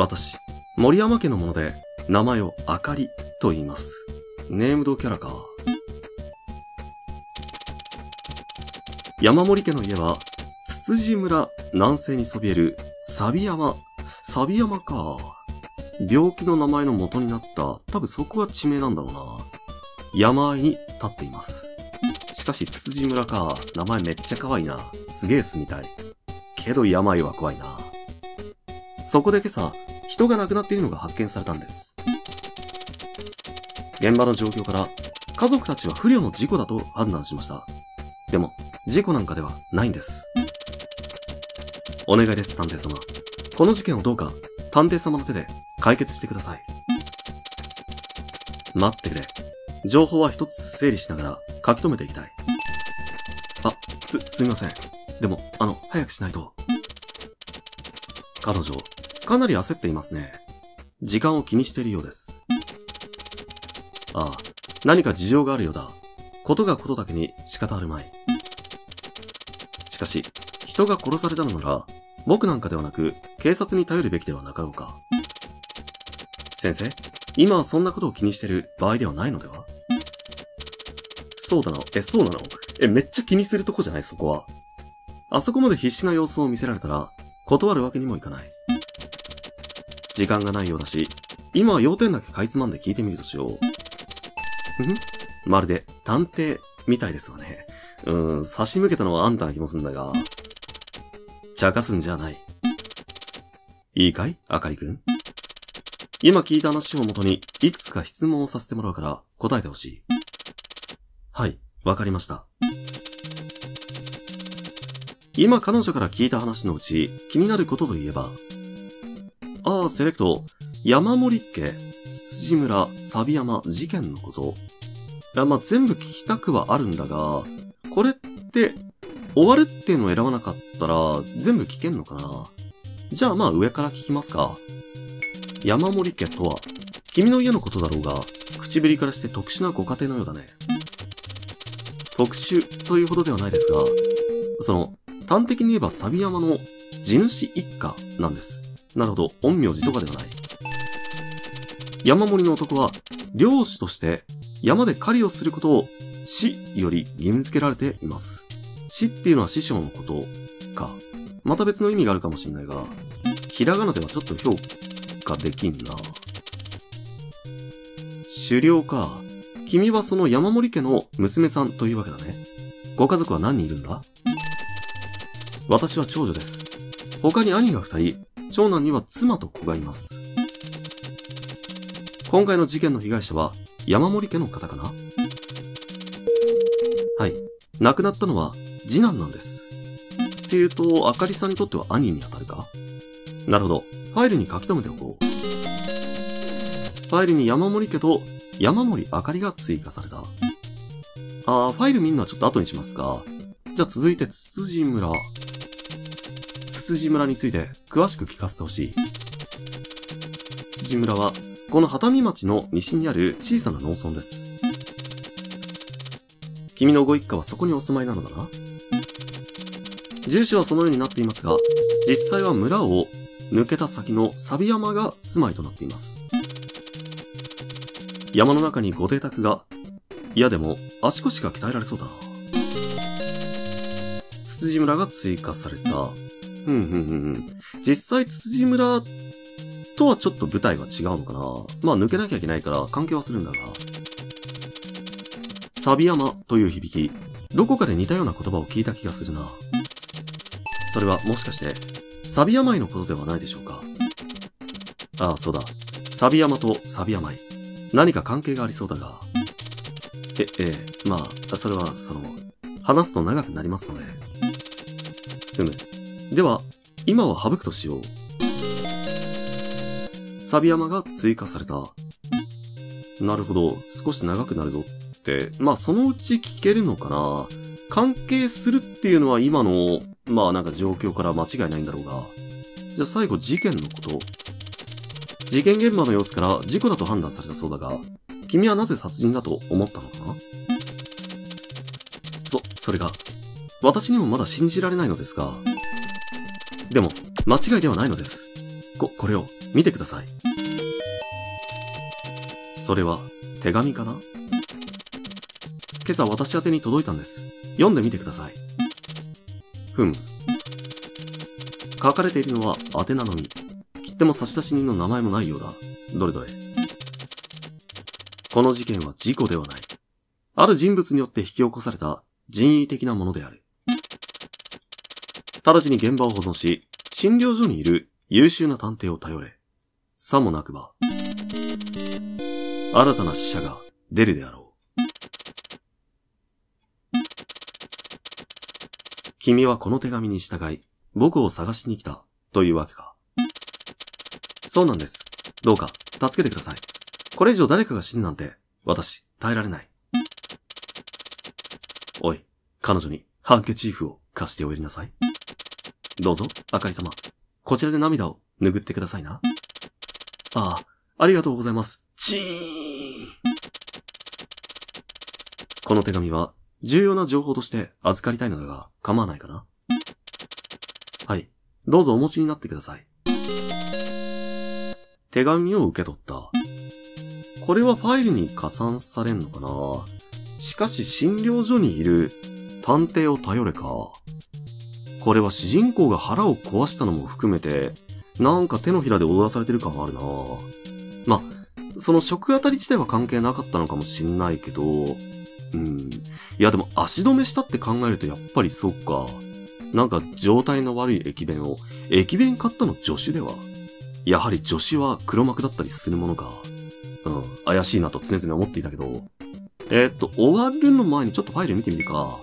私、森山家のもので、名前をあかりと言います。ネームドキャラか。山森家の家は、つつじ村南西にそびえる、サビ山。サビ山か。病気の名前の元になった、多分そこが地名なんだろうな。山あいに立っています。しかし、つつじ村か。名前めっちゃ可愛いな。すげえ住みたい。けど病は怖いな。そこで今朝、人が亡くなっているのが発見されたんです。現場の状況から、家族たちは不慮の事故だと判断しました。でも、事故なんかではないんです。お願いです、探偵様。この事件をどうか、探偵様の手で解決してください。待ってくれ。情報は一つ整理しながら書き留めていきたい。あ、す、すみません。でも、あの、早くしないと。彼女、かなり焦っていますね。時間を気にしているようです。ああ、何か事情があるようだ。ことがことだけに仕方あるまい。しかし、人が殺されたのなら、僕なんかではなく、警察に頼るべきではなかろうか。先生、今はそんなことを気にしてる場合ではないのでは？そうだな。え、そうなの？え、めっちゃ気にするとこじゃない？そこは。あそこまで必死な様子を見せられたら、断るわけにもいかない。時間がないようだし、今は要点だけかいつまんで聞いてみるとしよう。ん？まるで探偵みたいですわね。うん、差し向けたのはあんたな気もすんだが。茶化すんじゃない。いいかい？あかりくん？今聞いた話をもとに、いくつか質問をさせてもらうから答えてほしい。はい、わかりました。今彼女から聞いた話のうち気になることといえば、ああ、セレクト、山森家、つつじ村、サビ山、事件のこと。いや、まあ、全部聞きたくはあるんだが、これって、終わるっていうのを選ばなかったら、全部聞けんのかなじゃあまあ上から聞きますか。山森家とは、君の家のことだろうが、口ぶりからして特殊なご家庭のようだね。特殊というほどではないですが、その、端的に言えばサビ山の地主一家なんです。なるほど、陰陽師とかではない。山森の男は、漁師として山で狩りをすることを死より義務付けられています。死っていうのは師匠のことか。また別の意味があるかもしれないが、ひらがなではちょっと評価できんな。狩猟か。君はその山森家の娘さんというわけだね。ご家族は何人いるんだ？私は長女です。他に兄が二人、長男には妻と子がいます。今回の事件の被害者は山森家の方かな？はい。亡くなったのは次男なんです。っていうと、あかりさんにとっては兄に当たるか？なるほど。ファイルに書き留めておこう。ファイルに山森家と山森あかりが追加された。あー、ファイル見るのはちょっと後にしますか。じゃあ続いて、つつじ村。つつじ村について詳しく聞かせてほしい。つつじ村は、この畑見町の西にある小さな農村です。君のご一家はそこにお住まいなのだな住所はそのようになっていますが、実際は村を抜けた先のサビ山が住まいとなっています。山の中にご邸宅が、いやでも足腰が鍛えられそうだな。つつじ村が追加された。ふんふんふん。実際つつじ村とはちょっと舞台が違うのかな。まあ抜けなきゃいけないから関係はするんだが。サビ山という響き、どこかで似たような言葉を聞いた気がするな。それはもしかして、サビ病のことではないでしょうか。ああ、そうだ。サビ山とサビ病。何か関係がありそうだが。え、ええ、まあ、それは、その、話すと長くなりますので。ふむ。では、今は省くとしよう。サビ山が追加された。なるほど。少し長くなるぞって。まあ、そのうち聞けるのかな関係するっていうのは今の、まあなんか状況から間違いないんだろうが。じゃあ最後事件のこと。事件現場の様子から事故だと判断されたそうだが、君はなぜ殺人だと思ったのかな？そ、それが、私にもまだ信じられないのですが、でも、間違いではないのです。こ、これを、見てください。それは、手紙かな？今朝私宛に届いたんです。読んでみてください。ふむ。書かれているのは宛名のみ。切手も差出人の名前もないようだ。どれどれ。この事件は事故ではない。ある人物によって引き起こされた人為的なものである。直ちに現場を保存し、診療所にいる優秀な探偵を頼れ。さもなくば、新たな死者が出るであろう。君はこの手紙に従い、僕を探しに来た、というわけか。そうなんです。どうか、助けてください。これ以上誰かが死ぬなんて、私、耐えられない。おい、彼女にハンケチーフを貸しておやりなさい。どうぞ、あかり様。こちらで涙を拭ってくださいな。ああ、ありがとうございます。チーンこの手紙は、重要な情報として預かりたいのだが、構わないかなはい。どうぞお持ちになってください。手紙を受け取った。これはファイルに加算されんのかなしかし診療所にいる探偵を頼れか。これは主人公が腹を壊したのも含めて、なんか手のひらで踊らされてる感あるなま、その食あたり自体は関係なかったのかもしんないけど、うん。いやでも足止めしたって考えるとやっぱりそっか。なんか状態の悪い駅弁を、駅弁買ったの助手ではやはり助手は黒幕だったりするものか。うん、怪しいなと常々思っていたけど。えー、っと、終わるの前にちょっとファイル見てみるか。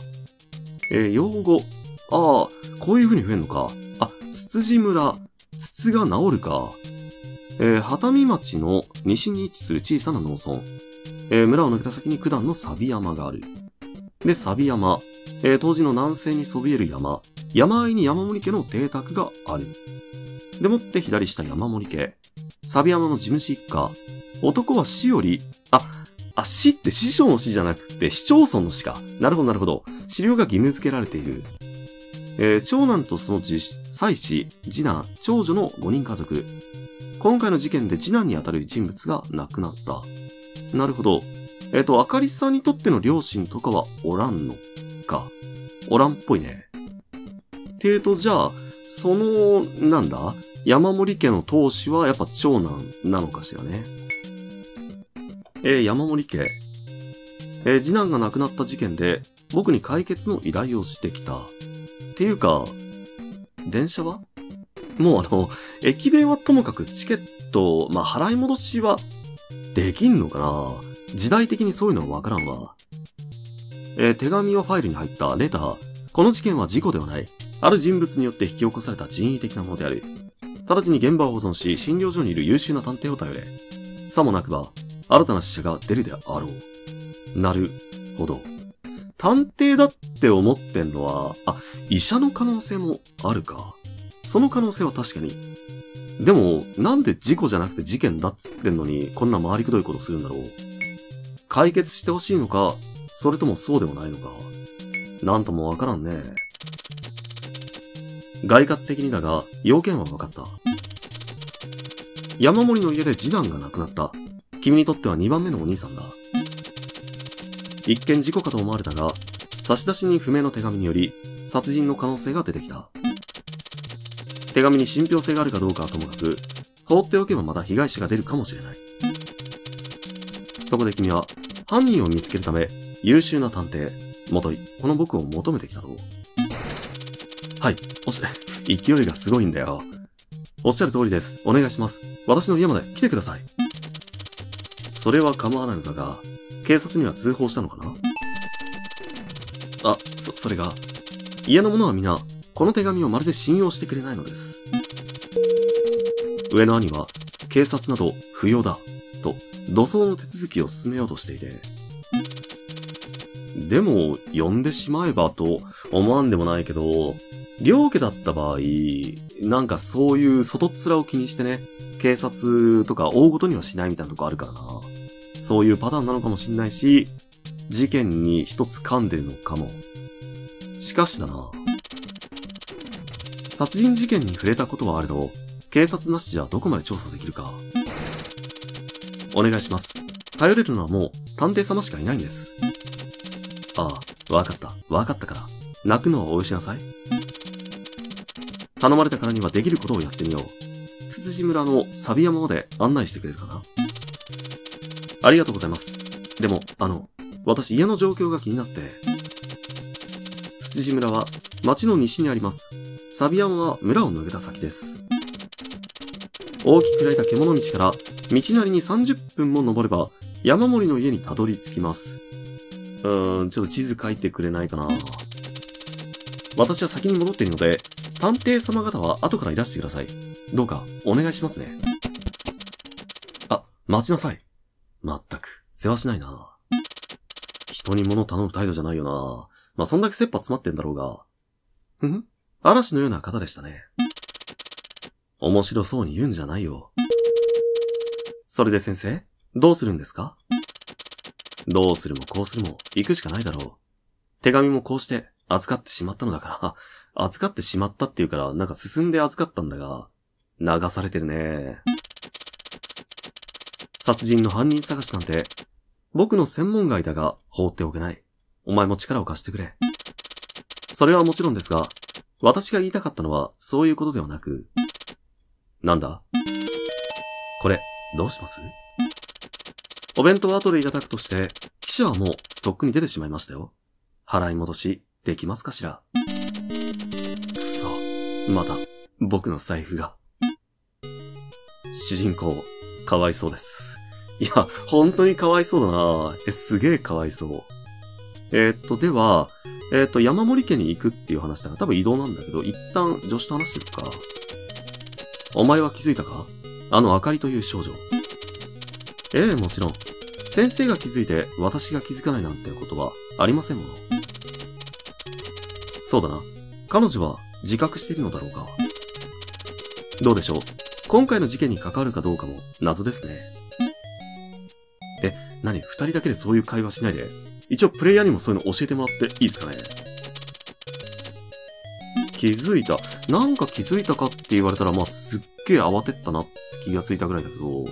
えー、用語。ああ、こういう風に増えんのか。あ、つつじ村。筒が治るか。えー、畑見町の西に位置する小さな農村。えー、村を抜けた先に九段のサビ山がある。で、サビ山。えー、当時の南西にそびえる山。山あいに山森家の邸宅がある。でもって左下山森家。サビ山の地主一家。男は死より、あ、あ、死って師匠の死じゃなくて市町村の死か。なるほどなるほど。資料が義務付けられている。えー、長男とその妻子、次男、長女の5人家族。今回の事件で次男にあたる人物が亡くなった。なるほど。えっ、ー、と、あかりさんにとっての両親とかはおらんのか？おらんっぽいね。ていうと、じゃあ、その、なんだ？山森家の当主はやっぱ長男なのかしらね。えー、山森家。えー、次男が亡くなった事件で僕に解決の依頼をしてきた。ていうか、電車は？もうあの、駅弁はともかくチケット、まあ、払い戻しはできんのかな？時代的にそういうのはわからんわ。えー、手紙はファイルに入ったレター。この事件は事故ではない。ある人物によって引き起こされた人為的なものである。直ちに現場を保存し、診療所にいる優秀な探偵を頼れ。さもなくば、新たな死者が出るであろう。なるほど。探偵だって思ってんのは、あ、医者の可能性もあるか。その可能性は確かにでも、なんで事故じゃなくて事件だっつってんのに、こんな回りくどいことするんだろう。解決してほしいのか、それともそうでもないのか。なんともわからんね。外括的にだが、要件は分かった。山森の家で次男が亡くなった。君にとっては2番目のお兄さんだ。一見事故かと思われたが、差出人不明の手紙により、殺人の可能性が出てきた。手紙に信憑性があるかどうかはともかく、放っておけばまた被害者が出るかもしれない。そこで君は、犯人を見つけるため、優秀な探偵、もとい、この僕を求めてきたろう。はい、おし、勢いがすごいんだよ。おっしゃる通りです。お願いします。私の家まで来てください。それは構わないのだが、警察には通報したのかな？あ、そ、それが、家の者は皆、この手紙をまるで信用してくれないのです。上の兄は、警察など不要だ、と、土葬の手続きを進めようとしていて、でも、呼んでしまえばと思わんでもないけど、両家だった場合、なんかそういう外っ面を気にしてね、警察とか大ごとにはしないみたいなとこあるからな。そういうパターンなのかもしんないし、事件に一つ噛んでるのかも。しかしだな。殺人事件に触れたことはあれど、警察なしじゃどこまで調査できるか。お願いします。頼れるのはもう探偵様しかいないんです。ああ、わかった、わかったから。泣くのはおよしなさい。頼まれたからにはできることをやってみよう。つつじ村のサビ山まで案内してくれるかなありがとうございます。でも、あの、私家の状況が気になって。つつじ村は町の西にあります。サビ山は村を抜けた先です。大きく開いた獣道から道なりに30分も登れば山森の家にたどり着きます。うーん、ちょっと地図書いてくれないかな。私は先に戻っているので、探偵様方は後からいらしてください。どうか、お願いしますね。あ、待ちなさい。まったく、世話しないな。人に物頼む態度じゃないよな。まあ、そんだけ切羽詰まってんだろうが。ふん？嵐のような方でしたね。面白そうに言うんじゃないよ。それで先生、どうするんですか？どうするもこうするも行くしかないだろう。手紙もこうして預かってしまったのだから、預かってしまったっていうから、なんか進んで預かったんだが、流されてるね。殺人の犯人探しなんて、僕の専門外だが放っておけない。お前も力を貸してくれ。それはもちろんですが、私が言いたかったのはそういうことではなく、なんだ？これ、どうします？お弁当は後でいただくとして、記者はもうとっくに出てしまいましたよ。払い戻し、できますかしら？くそ、また、僕の財布が。主人公、かわいそうです。いや、本当にかわいそうだなえ、すげえかわいそう。えー、っと、では、えー、っと、山森家に行くっていう話だから多分移動なんだけど、一旦女子と話してるか。お前は気づいたか？あの、あかりという少女。ええ、もちろん。先生が気づいて私が気づかないなんてことはありませんもの。そうだな。彼女は自覚してるのだろうか。どうでしょう？今回の事件に関わるかどうかも謎ですね。何二人だけでそういう会話しないで一応プレイヤーにもそういうの教えてもらっていいですかね気づいた。なんか気づいたかって言われたら、まあ、すっげえ慌てったなって気がついたぐらいだけど、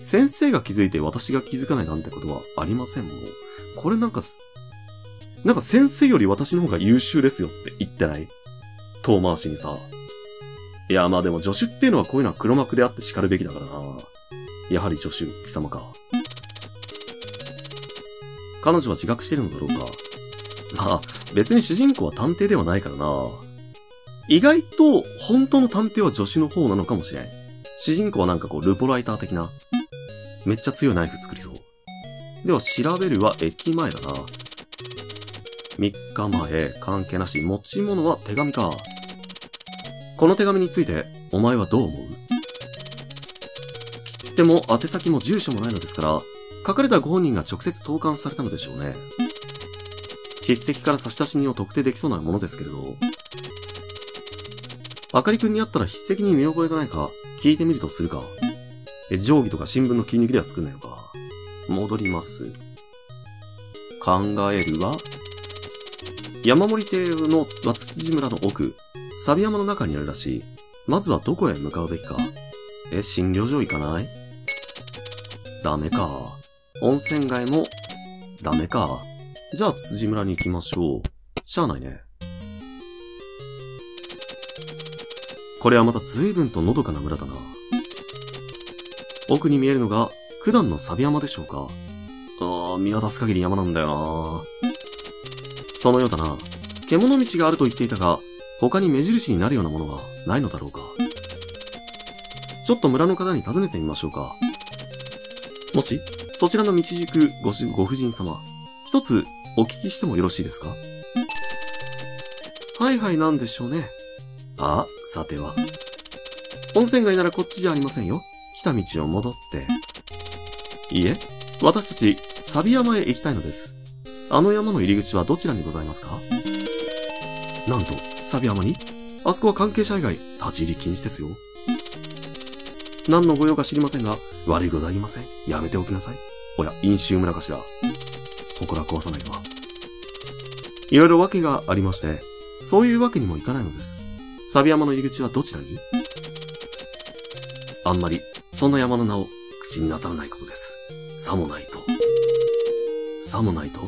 先生が気づいて私が気づかないなんてことはありませんもん。これなんか、なんか先生より私の方が優秀ですよって言ってない？遠回しにさ。いや、まあでも助手っていうのはこういうのは黒幕であって叱るべきだからな。やはり助手、貴様か。彼女は自覚してるのだろうか。まあ、別に主人公は探偵ではないからな。意外と、本当の探偵は助手の方なのかもしれん。主人公はなんかこう、ルポライター的な。めっちゃ強いナイフ作りそう。では、調べるは駅前だな。3日前、関係なし、持ち物は手紙か。この手紙について、お前はどう思う？切手も宛先も住所もないのですから、書かれたご本人が直接投函されたのでしょうね。筆跡から差出人を特定できそうなものですけれど。あかりくんに会ったら筆跡に見覚えがないか聞いてみるとするか。え、定規とか新聞の切り抜きでは作んないのか。戻ります。考えるは、山森邸の和つつじ村の奥、サビ山の中にあるらしい。まずはどこへ向かうべきか。え、診療所行かない？ダメか。温泉街も、ダメか。じゃあ、つつじ村に行きましょう。しゃあないね。これはまた随分とのどかな村だな。奥に見えるのが、九段のサビ山でしょうか。ああ、見渡す限り山なんだよな。そのようだな。獣道があると言っていたが、他に目印になるようなものはないのだろうか。ちょっと村の方に尋ねてみましょうか。もし、そちらの道行くごしご婦人様、一つお聞きしてもよろしいですか？はいはいなんでしょうね。あ、さては。温泉街ならこっちじゃありませんよ。来た道を戻って。いいえ、私たち、サビ山へ行きたいのです。あの山の入り口はどちらにございますか？なんと、サビ山に？あそこは関係者以外、立ち入り禁止ですよ。何のご用か知りませんが、悪いことは言いません。やめておきなさい。おや、飲酒村かしら。祠壊さないわ。いろいろ訳がありまして、そういうわけにもいかないのです。サビ山の入り口はどちらに？あんまり、そんな山の名を口になさらないことです。さもないと。さもないと？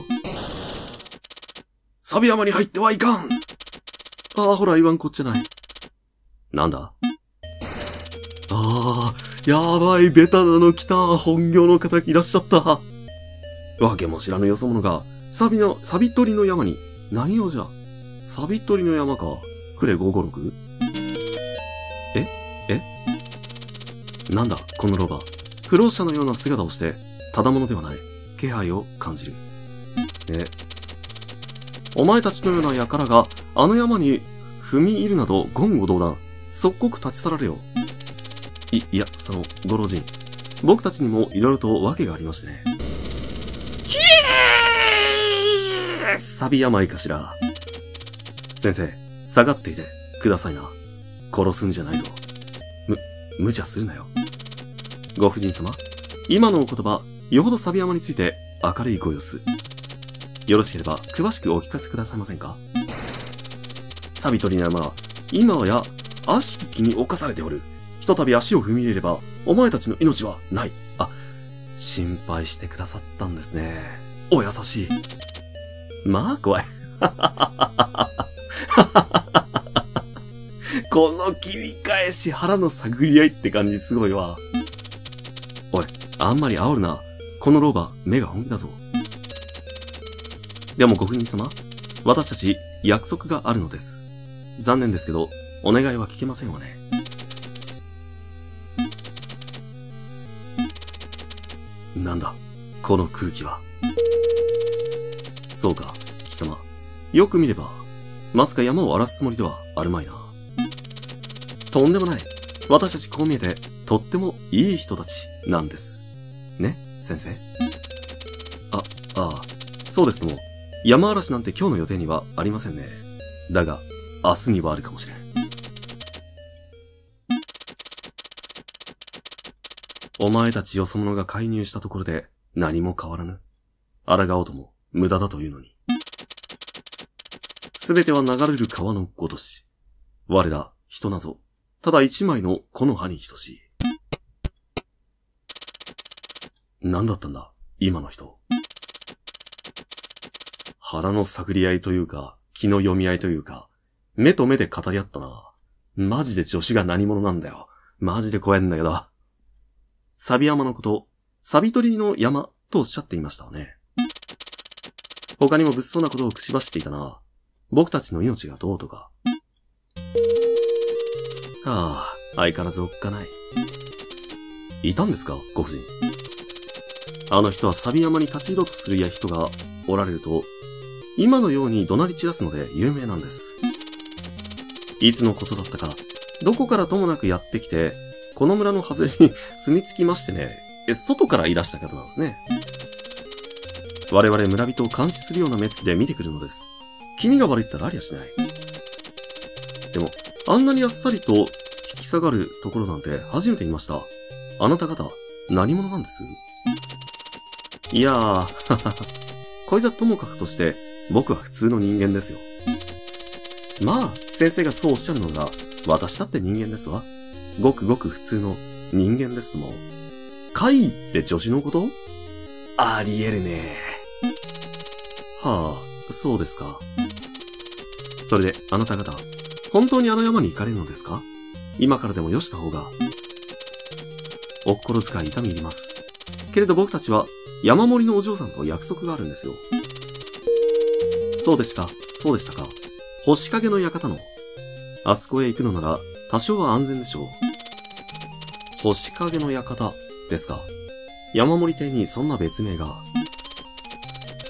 サビ山に入ってはいかんああ、ほら言わんこっちゃない。なんだ、やばい、ベタなの来た。本業の方いらっしゃった。わけも知らぬよそ者が、サビの、サビ取りの山に、何をじゃサビ取りの山か。クレ 556? え？え？なんだ、このロバ。不老者のような姿をして、ただものではない、気配を感じる。え、お前たちのような輩が、あの山に踏み入るなど言語道断、即刻立ち去られよ。い、いや、その、ご老人。僕たちにも色々と訳がありましてね。キエーサビ病かしら。先生、下がっていて、くださいな。殺すんじゃないぞ。む、無茶するなよ。ご婦人様、今のお言葉、よほどサビ山について明るいご様子。よろしければ詳しくお聞かせくださいませんか？サビ取りの山は、今はや、悪しき気に侵されておる。ひとたび足を踏み入れれば、お前たちの命はない。あ、心配してくださったんですね。お優しい。まあ、怖い。この切り返し腹の探り合いって感じすごいわ。おい、あんまり煽るな。この老婆、目が本気だぞ。でもご婦人様、私たち約束があるのです。残念ですけど、お願いは聞けませんわね。なんだ、この空気は。そうか、貴様。よく見れば、まさか山を荒らすつもりではあるまいな。とんでもない。私たちこう見えて、とってもいい人たちなんです。ね、先生？あ、ああ、そうですとも、山嵐なんて今日の予定にはありませんね。だが、明日にはあるかもしれん。お前たちよそ者が介入したところで何も変わらぬ。抗おうとも無駄だというのに。すべては流れる川のごとし。我ら、人なぞ、ただ一枚の木の葉に等しい。何だったんだ今の人。腹の探り合いというか、気の読み合いというか、目と目で語り合ったな。マジで女子が何者なんだよ。マジで怖いんだけど。サビ山のこと、サビ取りの山とおっしゃっていましたね。他にも物騒なことを口走っていたな。僕たちの命がどうとか。はあ、相変わらずおっかない。いたんですかご婦人。あの人はサビ山に立ち入ろうとするや人がおられると、今のように怒鳴り散らすので有名なんです。いつのことだったか、どこからともなくやってきて、この村の外れに 住み着きましてね、え、外からいらした方なんですね。我々村人を監視するような目つきで見てくるのです。気味が悪いったらありゃしない。でも、あんなにあっさりと引き下がるところなんて初めて見ました。あなた方、何者なんです？いやー、ははは。こいつはともかくとして、僕は普通の人間ですよ。まあ、先生がそうおっしゃるのが、私だって人間ですわ。ごくごく普通の人間ですとも。怪異って女子のこと？ありえるね。はあ、そうですか。それで、あなた方、本当にあの山に行かれるのですか？今からでもよした方が。お心遣い痛み入ります。けれど僕たちは、山盛りのお嬢さんと約束があるんですよ。そうでした、そうでしたか。星影の館の。あそこへ行くのなら、多少は安全でしょう。星影の館ですか。山盛り邸にそんな別名が。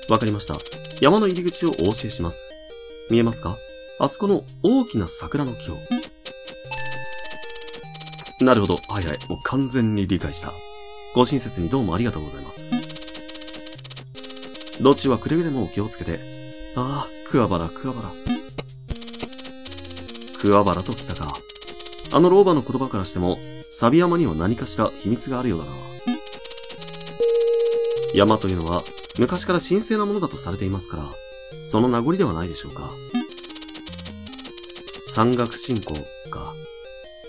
わかりました。山の入り口をお教えします。見えますかあそこの大きな桜の木を。なるほど。はいはい。もう完全に理解した。ご親切にどうもありがとうございます。どっちはくれぐれもお気をつけて。ああ、桑原、桑原。桑原と来たか。あの老婆の言葉からしても、サビ山には何かしら秘密があるようだな。山というのは、昔から神聖なものだとされていますから、その名残ではないでしょうか。山岳信仰か。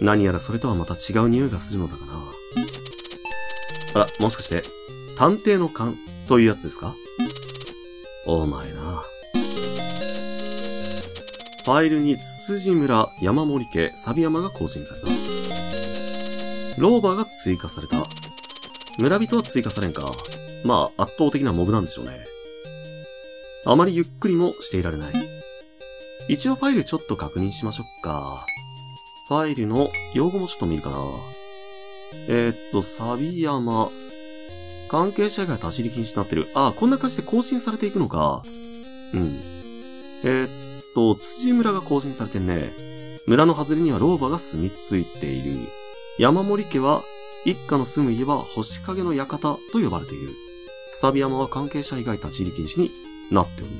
何やらそれとはまた違う匂いがするのだがな。あら、もしかして、探偵の勘というやつですか？お前。ファイルに、つつじ村、山森家、サビ山が更新された。ローバーが追加された。村人は追加されんか。まあ、圧倒的なモブなんでしょうね。あまりゆっくりもしていられない。一応ファイルちょっと確認しましょっか。ファイルの用語もちょっと見るかな。えー、っと、サビ山。関係者が立ち入り禁止になってる。ああ、こんな感じで更新されていくのか。うん。えー、っと、辻村が更新されてんね。村の外れには老婆が住み着いている。山森家は、一家の住む家は星影の館と呼ばれている。サビ山は関係者以外立ち入り禁止になっておる。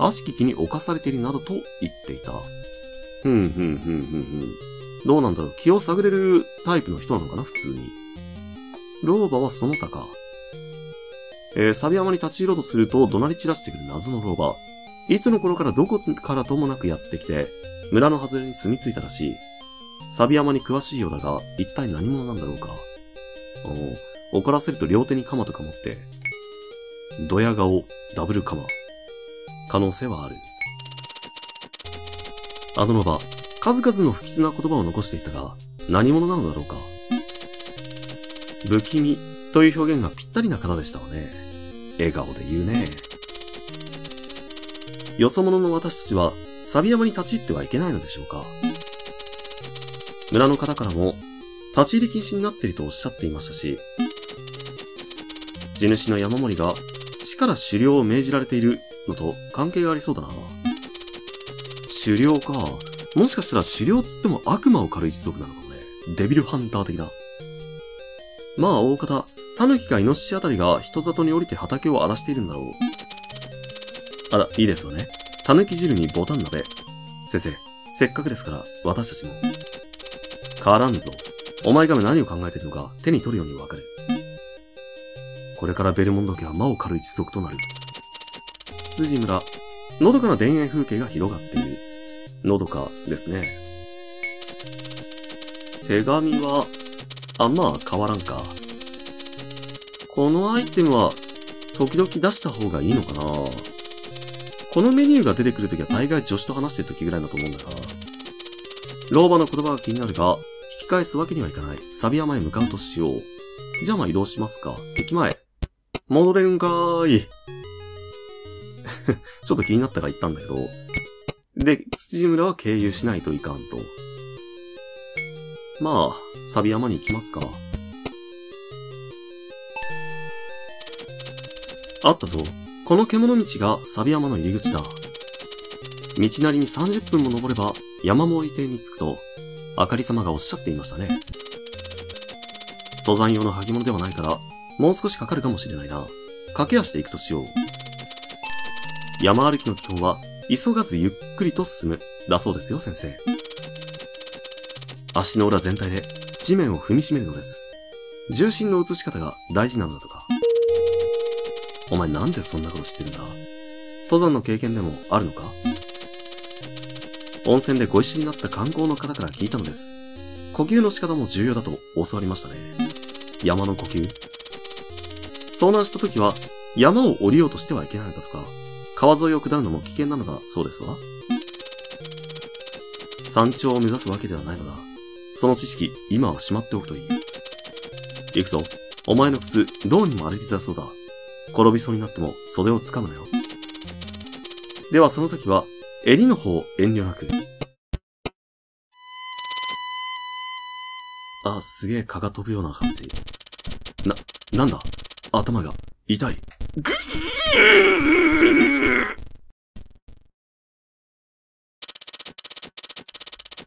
悪しき気に侵されているなどと言っていた。ふんふんふんふんふん。どうなんだろう気を探れるタイプの人なのかな普通に。老婆はその他か。えー、サビ山に立ち入ろうとすると怒鳴り散らしてくる謎の老婆。いつの頃からどこからともなくやってきて、村の外れに住み着いたらしい。サビ山に詳しいようだが、一体何者なんだろうか。お怒らせると両手に鎌とか持って、ドヤ顔、ダブル鎌。可能性はある。あのロバ、数々の不吉な言葉を残していたが、何者なのだろうか。不気味という表現がぴったりな方でしたわね。笑顔で言うね。よそ者の私たちは、サビ山に立ち入ってはいけないのでしょうか。村の方からも、立ち入り禁止になっているとおっしゃっていましたし、地主の山森が死から狩猟を命じられているのと関係がありそうだな。狩猟か。もしかしたら狩猟つっても悪魔を狩る一族なのかもね。デビルハンター的な。まあ大方、狸かイノシシあたりが人里に降りて畑を荒らしているんだろう。あら、いいですよね。狸汁にボタン鍋。先生、せっかくですから、私たちも。からんぞ。お前が何を考えてるのか手に取るようにわかる。これからベルモンド家は魔を狩る一族となる。ツツジ村、のどかな田園風景が広がっている。のどかですね。手紙は、あん、まあ変わらんか。このアイテムは、時々出した方がいいのかなこのメニューが出てくるときは大概女子と話してるときぐらいだと思うんだが。老婆の言葉が気になるが、引き返すわけにはいかない。サビ山へ向かうとしよう。じゃあまあ移動しますか。駅前。戻れるんかーい。ちょっと気になったから言ったんだけど。で、土村は経由しないといかんと。まあ、サビ山に行きますか。あったぞ。この獣道がサビ山の入り口だ。道なりに30分も登れば山盛り邸に着くと、あかり様がおっしゃっていましたね。登山用の履物ではないから、もう少しかかるかもしれないな。駆け足で行くとしよう。山歩きの基本は、急がずゆっくりと進む、だそうですよ、先生。足の裏全体で地面を踏みしめるのです。重心の移し方が大事なのだとか。お前なんでそんなこと知ってるんだ？登山の経験でもあるのか？温泉でご一緒になった観光の方から聞いたのです。呼吸の仕方も重要だと教わりましたね。山の呼吸？遭難した時は山を降りようとしてはいけないのだとか、川沿いを下るのも危険なのだそうですわ。山頂を目指すわけではないのだ。その知識、今はしまっておくといい。行くぞ。お前の靴、どうにも歩きづらそうだ。転びそうになっても袖を掴むなよ。ではその時は、襟の方を遠慮なく。あ、すげえ蚊が飛ぶような感じ。な、なんだ？頭が、痛い。ぐ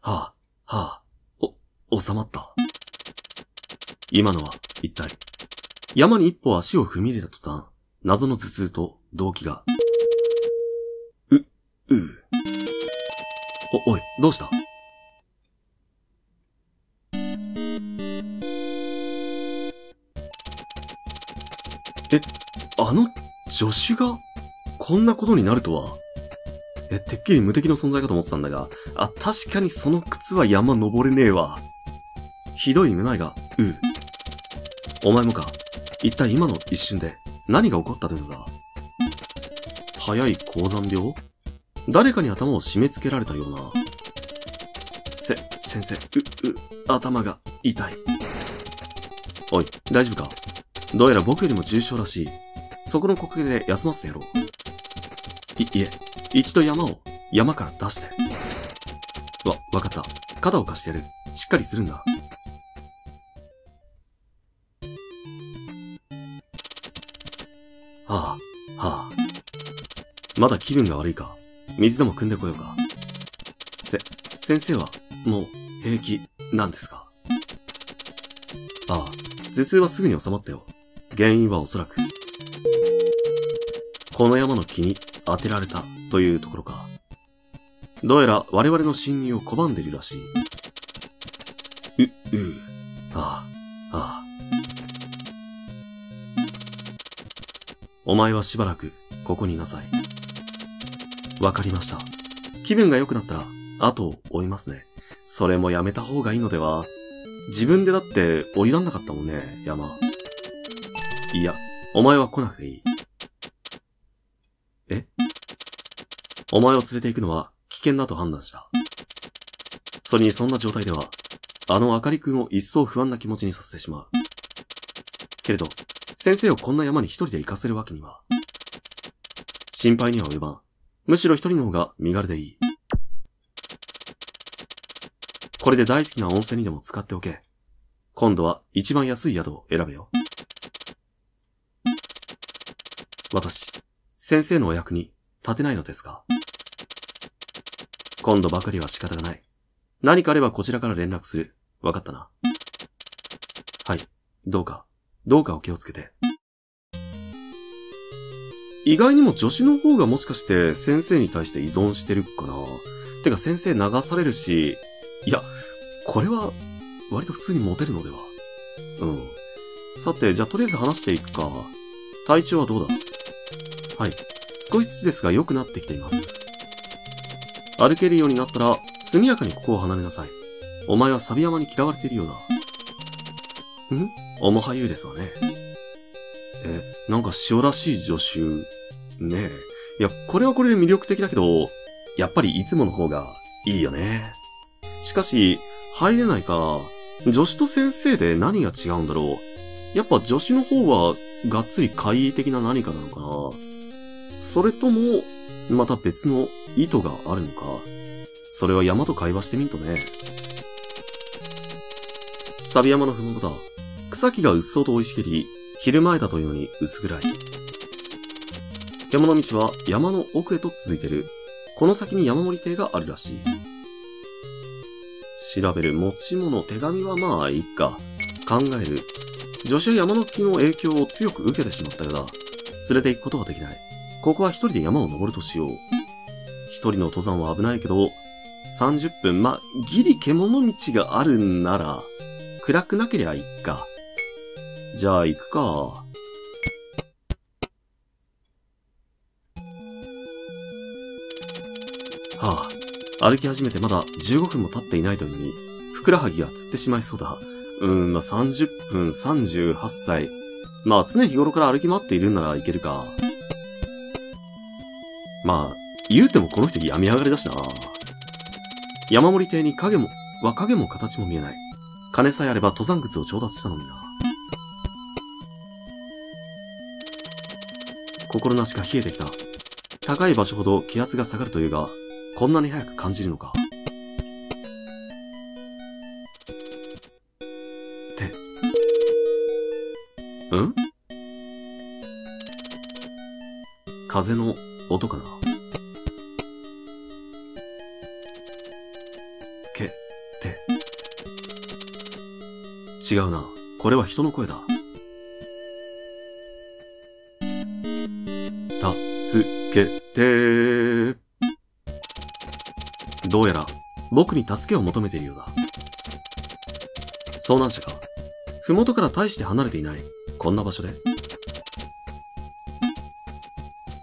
はあ、はあ、お、収まった。今のは、一体。山に一歩足を踏み入れた途端、謎の頭痛と動機が。う、うお、おい、どうした？え、あの助手がこんなことになるとは？え、てっきり無敵の存在かと思ってたんだが、あ、確かにその靴は山登れねえわ。ひどいめまいが、うう。お前もか。一体今の一瞬で何が起こったというのだ？早い高山病？誰かに頭を締め付けられたような？せ、先生、う、う、頭が痛い。おい、大丈夫か？どうやら僕よりも重症らしい。そこの国で休ませてやろう。い、いえ、一度山を山から出して。わ、わかった。肩を貸してやる。しっかりするんだ。はあ、はあ。まだ気分が悪いか。水でも汲んでこようか。せ、先生は、もう、平気、なんですか？ああ、頭痛はすぐに収まったよ。原因はおそらく、この山の木に当てられたというところか。どうやら我々の侵入を拒んでいるらしい。う、う、ああ。お前はしばらくここにいなさい。わかりました。気分が良くなったら後を追いますね。それもやめた方がいいのでは自分でだって降りらんなかったもんね、山。いや、お前は来なくていい。え？お前を連れて行くのは危険だと判断した。それにそんな状態では、あのあかりくんを一層不安な気持ちにさせてしまう。けれど、先生をこんな山に一人で行かせるわけには。心配には及ばん。むしろ一人の方が身軽でいい。これで大好きな温泉にでも使っておけ。今度は一番安い宿を選べよ。私、先生のお役に立てないのですか？今度ばかりは仕方がない。何かあればこちらから連絡する。わかったな。はい。どうか、どうかお気をつけて。意外にも助手の方がもしかして先生に対して依存してるかなてか先生流されるし、いや、これは割と普通にモテるのではうん。さて、じゃあとりあえず話していくか。体調はどうだ？はい。少しずつですが良くなってきています。歩けるようになったら、速やかにここを離れなさい。お前はサビ山に嫌われているようだ。ん？おもはゆうですわね。え、なんか塩らしい助手。ねえ。いや、これはこれで魅力的だけど、やっぱりいつもの方がいいよね。しかし、入れないか。助手と先生で何が違うんだろう。やっぱ助手の方は、がっつり怪異的な何かなのかな。それとも、また別の意図があるのか。それは山と会話してみんとね。サビ山のふもとだ。草木がうっそうと生い茂り、昼前だというのに薄暗い。獣道は山の奥へと続いてる。この先に山盛り亭があるらしい。調べる持ち物、手紙はまあいいか。考える。女子は山の木の影響を強く受けてしまったようだ。連れて行くことはできない。ここは一人で山を登るとしよう。一人の登山は危ないけど、30分、ま、ギリ獣道があるんなら、暗くなけりゃいっか。じゃあ行くか。はあ、歩き始めてまだ15分も経っていないというのに、ふくらはぎがつってしまいそうだ。うーん、まあ、30分38歳。まあ、常日頃から歩き回っているんならいけるか。まあ、言うてもこの人病み上がりだしな。山盛り邸に影も、は影も形も見えない。金さえあれば登山靴を調達したのにな。心なしか冷えてきた。高い場所ほど気圧が下がるというが、こんなに早く感じるのか。って。ん？風の音かな？け、て。違うな。これは人の声だ。す、け、てどうやら、僕に助けを求めているようだ。遭難者か。ふもとから大して離れていない。こんな場所で。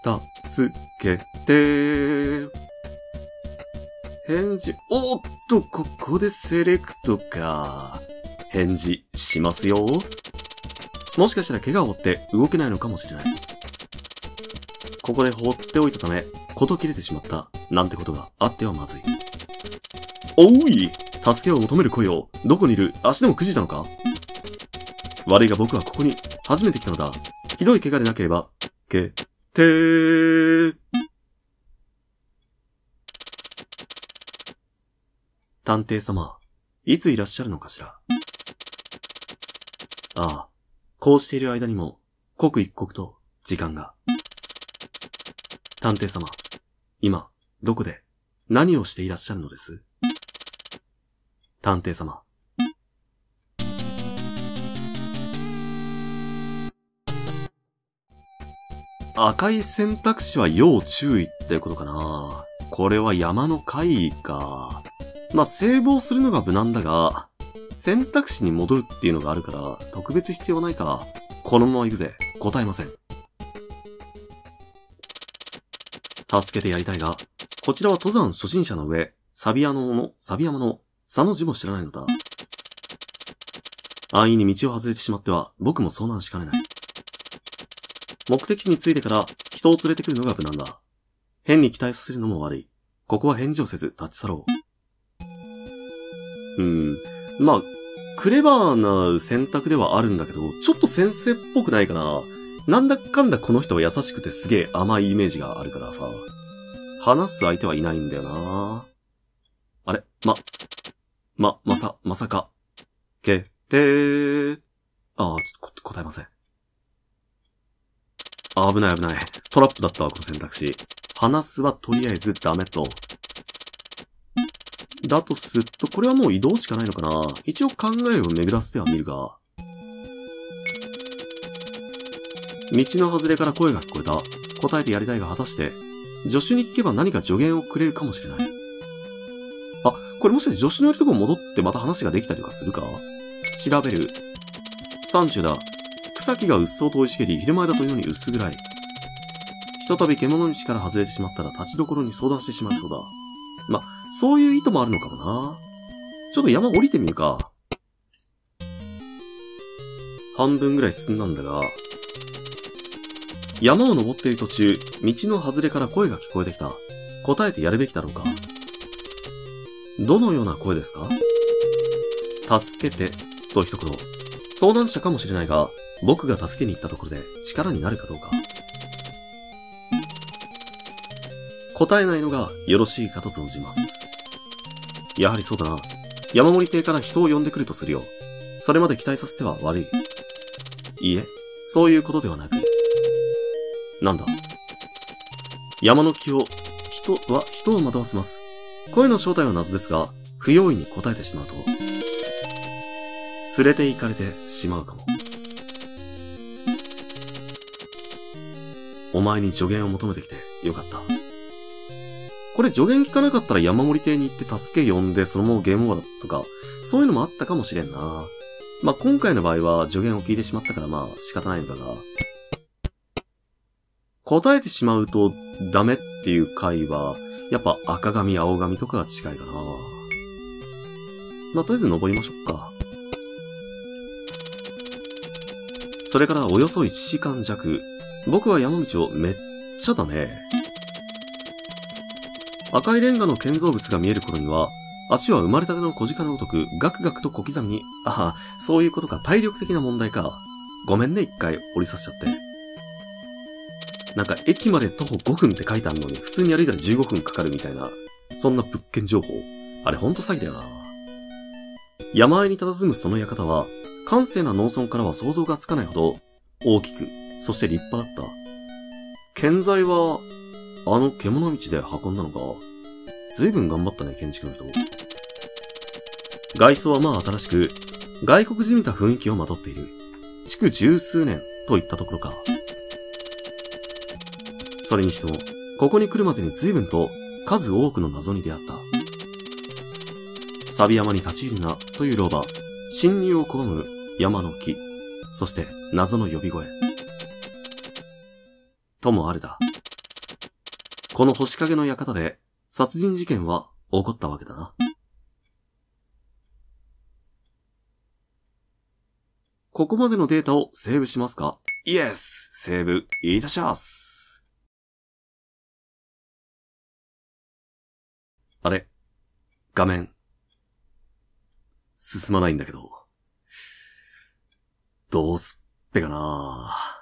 た、す、け、て返事、おっと、ここでセレクトか。返事しますよ。もしかしたら怪我を負って動けないのかもしれない。ここで放っておいたため、こと切れてしまった、なんてことがあってはまずい。おい助けを求める声を、どこにいる足でもくじいたのか？悪いが僕はここに初めて来たのだ。ひどい怪我でなければ、け、てー。探偵様、いついらっしゃるのかしら？ああ、こうしている間にも、刻一刻と時間が。探偵様、今、どこで、何をしていらっしゃるのです？探偵様。赤い選択肢は要注意ってことかな。これは山の会か。まあ、聖望するのが無難だが、選択肢に戻るっていうのがあるから、特別必要ないか。このまま行くぜ。答えません。助けてやりたいが、こちらは登山初心者の上、サビアノの、サビ山の、佐の字も知らないのだ。安易に道を外れてしまっては、僕も遭難しかねない。目的地に着いてから人を連れてくるのが無難だ。変に期待させるのも悪い。ここは返事をせず立ち去ろう。うーん。まあ、クレバーな選択ではあるんだけど、ちょっと先生っぽくないかな。なんだかんだこの人は優しくてすげえ甘いイメージがあるからさ。話す相手はいないんだよな。あれ？ま、ま、まさ、まさか。け、てー。ああ、ちょっと答えません。危ない危ない。トラップだったわ、この選択肢。話すはとりあえずダメと。だとすっと、これはもう移動しかないのかな一応考えを巡らせてはみるが。道の外れから声が聞こえた。答えてやりたいが果たして、助手に聞けば何か助言をくれるかもしれない。あ、これもしかして助手のいるとこ戻ってまた話ができたりとかするか？調べる。山中だ。草木がうっそうと生い茂り、昼前だというのに薄暗い。ひとたび獣道から外れてしまったら立ちどころに相談してしまいそうだ。ま、そういう意図もあるのかもな。ちょっと山降りてみるか。半分ぐらい進んだんだが、山を登っている途中、道の外れから声が聞こえてきた。答えてやるべきだろうか。どのような声ですか？助けて、と一言。相談者かもしれないが、僕が助けに行ったところで力になるかどうか。答えないのがよろしいかと存じます。やはりそうだな。山盛り邸から人を呼んでくるとするよ。それまで期待させては悪い。いいえ、そういうことではなく。なんだ？山の木を、人は人を惑わせます。声の正体は謎ですが、不用意に答えてしまうと、連れて行かれてしまうかも。お前に助言を求めてきてよかった。これ助言聞かなかったら山盛り邸に行って助け呼んでそのままゲームオーバーとか、そういうのもあったかもしれんな。まあ、今回の場合は助言を聞いてしまったからまあ仕方ないんだが。答えてしまうとダメっていう回は、やっぱ赤髪、青髪とかが近いかな。まあ、とりあえず登りましょうか。それからおよそ1時間弱、僕は山道をめっちゃだね。赤いレンガの建造物が見える頃には、足は生まれたての小鹿のごとく、ガクガクと小刻みに、ああ、そういうことか、体力的な問題か。ごめんね、一回降りさせちゃって。なんか、駅まで徒歩5分って書いてあるのに、普通に歩いたら15分かかるみたいな、そんな物件情報。あれほんと詐欺だよな。山あいに佇むその館は、閑静な農村からは想像がつかないほど、大きく、そして立派だった。建材は、あの獣道で運んだのか。随分頑張ったね、建築の人。外装はまあ新しく、外国人見た雰囲気をまとっている。築十数年といったところか。それにしても、ここに来るまでに随分と数多くの謎に出会った。サビ山に立ち入るなという老婆、侵入を拒む山の木、そして謎の呼び声。ともあれだ。この星影の館で殺人事件は怒ったわけだな。ここまでのデータをセーブしますか？イエスセーブいたします。あれ？画面。進まないんだけど。どうすっぺかな